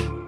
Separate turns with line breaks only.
you